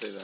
对的。